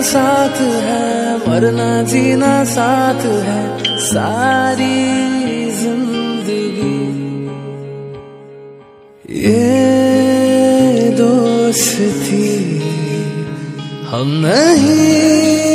साथ है मरना जीना साथ है सारी ज़िंदगी। ये दोस्ती हम नहीं